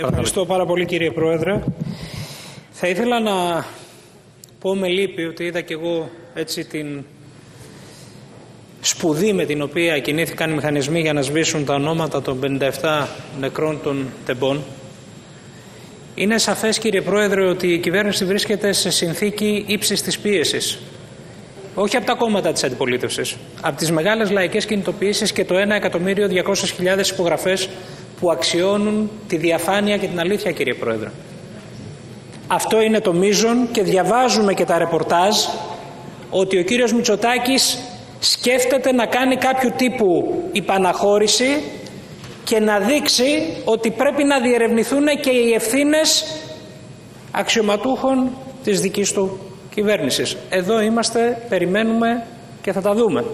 Ευχαριστώ πάρα πολύ κύριε Πρόεδρε. Θα ήθελα να πω με λύπη ότι είδα και εγώ έτσι την σπουδή με την οποία κινήθηκαν οι μηχανισμοί για να σβήσουν τα ονόματα των 57 νεκρών των τεμπών. Είναι σαφές κύριε Πρόεδρε ότι η κυβέρνηση βρίσκεται σε συνθήκη ύψης της πίεσης. Όχι από τα κόμματα της αντιπολίτευσης, από τις μεγάλες λαϊκές κινητοποιήσεις και το 1.200.000 υπογραφές που αξιώνουν τη διαφάνεια και την αλήθεια κύριε Πρόεδρε. Αυτό είναι το μείζον και διαβάζουμε και τα ρεπορτάζ ότι ο κύριος Μητσοτάκης σκέφτεται να κάνει κάποιο τύπου υπαναχώρηση και να δείξει ότι πρέπει να διερευνηθούν και οι ευθύνες αξιωματούχων της δικής του κυβέρνησης. Εδώ είμαστε, περιμένουμε και θα τα δούμε.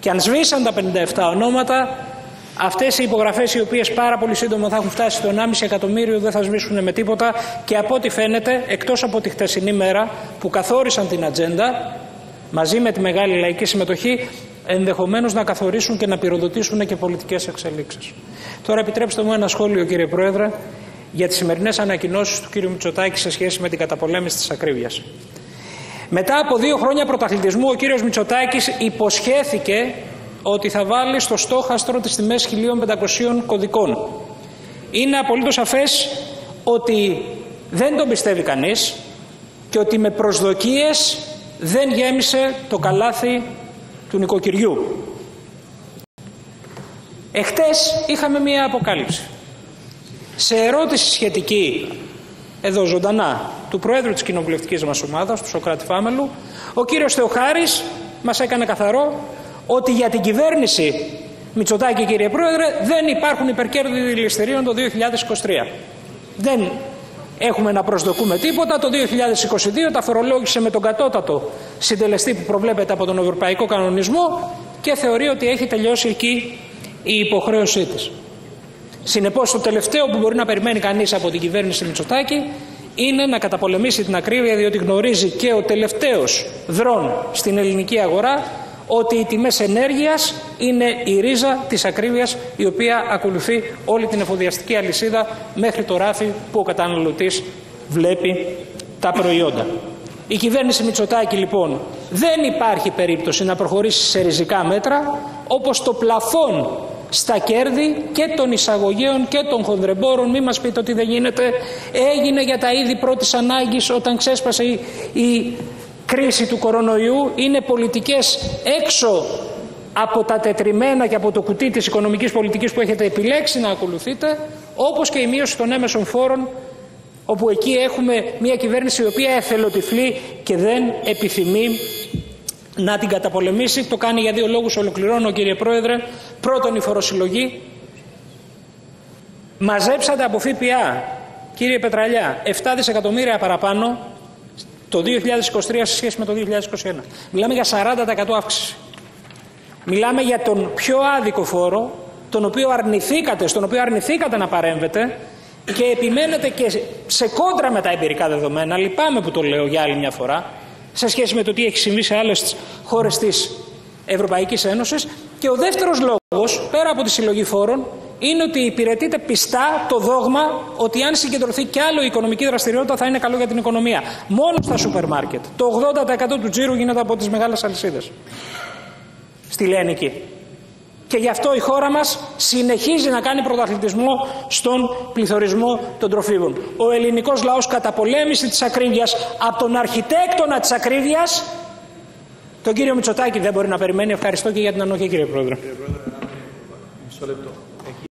Και αν σβήσαν τα 57 ονόματα, αυτές οι υπογραφές οι οποίες πάρα πολύ σύντομα θα έχουν φτάσει στο 1,5 εκατομμύριο δεν θα σβήσουν με τίποτα και από ό,τι φαίνεται, εκτός από τη χτεσινή μέρα που καθόρισαν την ατζέντα, μαζί με τη μεγάλη λαϊκή συμμετοχή, ενδεχομένως να καθορίσουν και να πυροδοτήσουν και πολιτικές εξελίξεις. Τώρα επιτρέψτε μου ένα σχόλιο κύριε Πρόεδρε για τις σημερινές ανακοινώσεις του κύριου Μητσοτάκη σε σχέση με την καταπολέμηση της ακρίβειας. Μετά από δύο χρόνια πρωταθλητισμού ο κύριος Μητσοτάκης υποσχέθηκε ότι θα βάλει στο στόχαστρο τις τιμές 1.500 κωδικών. Είναι απολύτως σαφές ότι δεν τον πιστεύει κανείς και ότι με προσδοκίες δεν γέμισε το καλάθι του νοικοκυριού. Εχθές είχαμε μία αποκάλυψη. Σε ερώτηση σχετική, εδώ ζωντανά, του Προέδρου της κοινοβουλευτικής μας ομάδας, του Σοκράτη Φάμελου, ο κύριος Θεοχάρης μας έκανε καθαρό ότι για την κυβέρνηση Μητσοτάκη κύριε Πρόεδρε δεν υπάρχουν υπερκέρδη δηληστηρίων το 2023. Δεν έχουμε να προσδοκούμε τίποτα. Το 2022 τα φορολόγησε με τον κατώτατο συντελεστή που προβλέπεται από τον Ευρωπαϊκό Κανονισμό και θεωρεί ότι έχει τελειώσει εκεί η υποχρέωσή της. Συνεπώς το τελευταίο που μπορεί να περιμένει κανείς από την κυβέρνηση Μητσοτάκη είναι να καταπολεμήσει την ακρίβεια διότι γνωρίζει και ο τελευταίος δρόν στην ελληνική αγορά ότι οι τιμές ενέργειας είναι η ρίζα της ακρίβειας η οποία ακολουθεί όλη την εφοδιαστική αλυσίδα μέχρι το ράφι που ο καταναλωτής βλέπει τα προϊόντα. Η κυβέρνηση Μητσοτάκη λοιπόν δεν υπάρχει περίπτωση να προχωρήσει σε ριζικά μέτρα όπως το πλαφόν στα κέρδη και των εισαγωγέων και των χονδρεμπόρων. Μην μας πείτε ότι δεν γίνεται. Έγινε για τα είδη πρώτης ανάγκης όταν ξέσπασε η, η κρίση του κορονοϊού. Είναι πολιτικές έξω από τα τετριμένα και από το κουτί της οικονομικής πολιτικής που έχετε επιλέξει να ακολουθείτε, όπως και η μείωση των έμεσων φόρων, όπου εκεί έχουμε μια κυβέρνηση η οποία εθελοτυφλεί και δεν επιθυμεί να την καταπολεμήσει. Το κάνει για δύο λόγους, ολοκληρώνω κύριε Πρόεδρε. Πρώτον η φοροσυλλογή. Μαζέψατε από ΦΠΑ, κύριε Πετραλιά, 7 δισεκατομμύρια παραπάνω το 2023 σε σχέση με το 2021. Μιλάμε για 40% αύξηση. Μιλάμε για τον πιο άδικο φόρο, τον οποίο αρνηθήκατε, στον οποίο αρνηθήκατε να παρέμβετε και επιμένετε και σε κόντρα με τα εμπειρικά δεδομένα. Λυπάμαι που το λέω για άλλη μια φορά σε σχέση με το τι έχει συμβεί σε άλλες χώρες της Ευρωπαϊκής Ένωσης. Και ο δεύτερος λόγος, πέρα από τη συλλογή φόρων, είναι ότι υπηρετείται πιστά το δόγμα ότι αν συγκεντρωθεί κι άλλο η οικονομική δραστηριότητα θα είναι καλό για την οικονομία. Μόνο στα σούπερ μάρκετ. Το 80% του τζίρου γίνεται από τις μεγάλες αλυσίδες. Στη Λένικη. Και γι' αυτό η χώρα μας συνεχίζει να κάνει πρωταθλητισμό στον πληθωρισμό των τροφίμων. Ο ελληνικός λαός καταπολέμηση της ακρίβειας από τον αρχιτέκτονα της ακρίβειας τον κύριο Μητσοτάκη δεν μπορεί να περιμένει. Ευχαριστώ και για την ανοχή κύριε Πρόεδρε. Κύριε Πρόεδρε, μισό λεπτό.